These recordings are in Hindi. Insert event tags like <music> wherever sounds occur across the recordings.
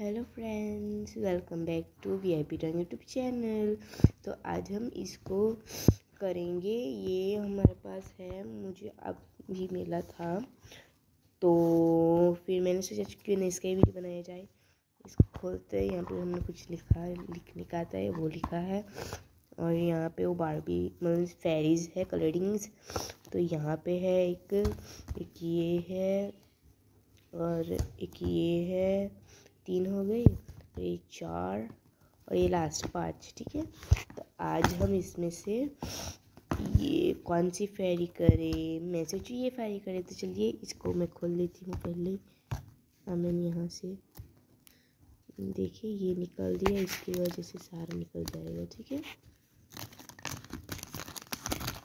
Hello friends, welcome back to V I P ton YouTube channel. तो आज हम इसको करेंगे। ये हमारे पास है, मुझे अब भी मिला था। तो फिर मैंने सोचा क्यों नहीं इसका वीडियो बनाया जाए। इसको खोलते हैं, यहाँ पे हमने कुछ लिखा लिखने का आता है, वो लिखा है। और यहाँ पे वो बारबी मतलब फेरीज है कलरिंग्स तो यहाँ पे है एक एक ये है, और एक ये है तीन हो गई तो ये चार और ये लास्ट पाँच, ठीक है? तो आज हम इसमें से ये कौन सी फेरी करें? मैं सोचू ये फेरी करें तो चलिए इसको मैं खोल लेती हूँ पहले। मैंने यहाँ से देखिए, ये निकल दिया, इसकी वजह से सारा निकल जाएगा, ठीक है?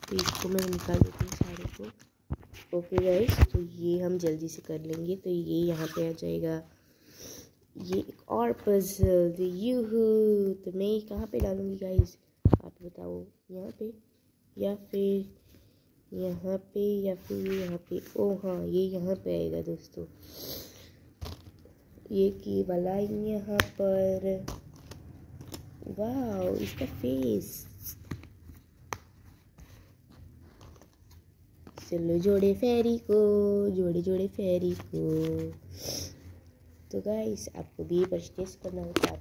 तो इसको मैं निकाल देती हूँ सारे को। ओके गाइस तो ये हम जल्दी से कर लेंगे तो ये यहाँ पे आ जाएगा। ये एक और पजल यू तो मैं ये कहाँ पे डालूँगी गाइस आप बताओ, यहाँ पे? या फिर यहाँ पे, या फिर यहाँ पे? ओ हाँ ये यहाँ पे आएगा दोस्तों। ये की वाला यहाँ पर। वाह इसका फेस चलो जोड़े फेरी को जोड़े जोड़े फेरी को। तो गाइस आपको भी परचेस करना हो तो आप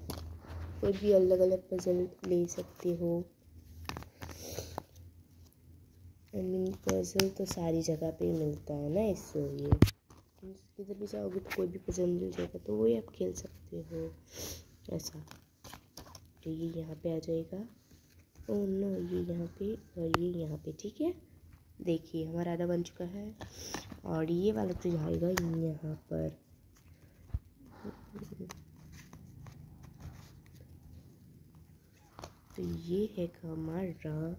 कोई भी अलग अलग पजल ले सकते हो। आई मीन पजल तो सारी जगह पे मिलता है ना इसलिए किधर भी जाओगे तो कोई भी पजल मिल जाएगा तो वही आप खेल सकते हो। ऐसा। तो ये यहाँ पे आ जाएगा। ओ नो ये यहाँ पे और ये यहाँ पे, ठीक है? देखिए, हमारा आधा बन चुका है। और ये वाला तो जाएगा यहाँ पर। तो ये है हमारा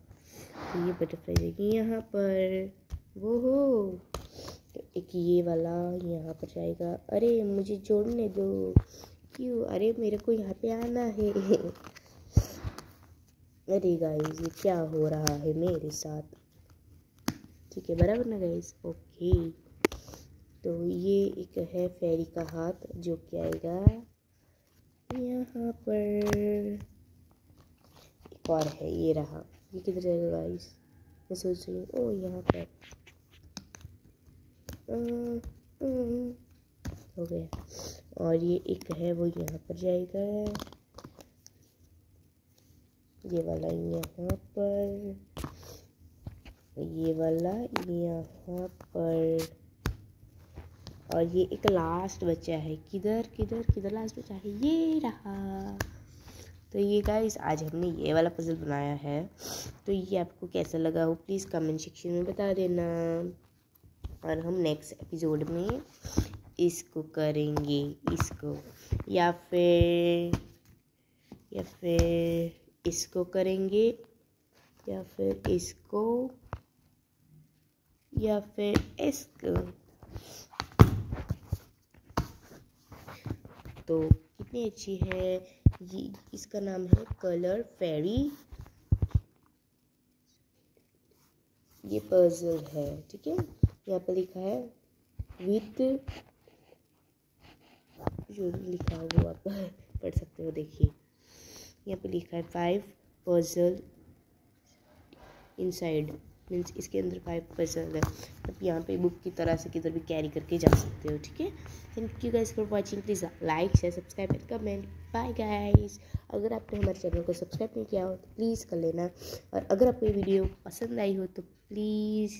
तो ये बटरफ्लाई जाएगी यहाँ पर वो हो तो एक ये वाला यहाँ पर जाएगा। अरे, मुझे जोड़ने दो। क्यों? अरे, मेरे को यहाँ पे आना है। अरे गाइस ये क्या हो रहा है मेरे साथ? ठीक है, बराबर ना गाइस ओके तो ये एक है फेरी का हाथ जो क्या आएगा यहाँ पर। एक और है, ये रहा। ये किधर जाएगा गाइस मैं सोच रही हूँ ओ यहाँ पर। हो गया। और ये एक है, वो यहाँ पर जाएगा। ये वाला यहाँ पर। ये वाला यहाँ पर। और ये एक लास्ट बच्चा है। किधर किधर किधर लास्ट बच्चा है? ये रहा। तो ये गाइस आज हमने ये वाला पजल बनाया है। तो ये आपको कैसा लगा हो प्लीज़ कमेंट सेक्शन में बता देना। और हम नेक्स्ट एपिसोड में इसको करेंगे। इसको, या फिर या फिर इसको करेंगे, या फिर इसको, या फिर इसको। तो कितनी अच्छी है। ये इसका नाम है कलर फेरी। ये पजल है, ठीक है। यहाँ पर लिखा है विथ। जो लिखा हो वो आप <laughs> पढ़ सकते हो, देखिए। यहाँ पे लिखा है फाइव पजल इनसाइड मीन्स इसके अंदर फाइव पजल है। आप यहाँ पे बुक की तरह से किधर भी कैरी करके जा सकते हो, ठीक है? Thank you guys for watching please like share subscribe and comment bye guys अगर आपने हमारे चैनल को सब्सक्राइब नहीं किया हो तो प्लीज़ कर लेना। और अगर आपको ये वीडियो पसंद आई हो तो प्लीज़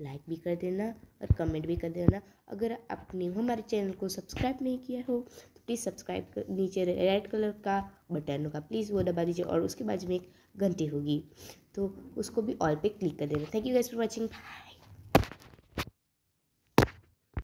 लाइक भी कर देना और कमेंट भी कर देना। अगर आपने हमारे चैनल को सब्सक्राइब नहीं किया हो तो प्लीज़ सब्सक्राइब कर, नीचे रेड कलर का बटन होगा। प्लीज़ वो दबा दीजिए और उसके बाद में एक घंटी होगी। तो उसको भी ऑल पे क्लिक कर देना। Thank you guys for watching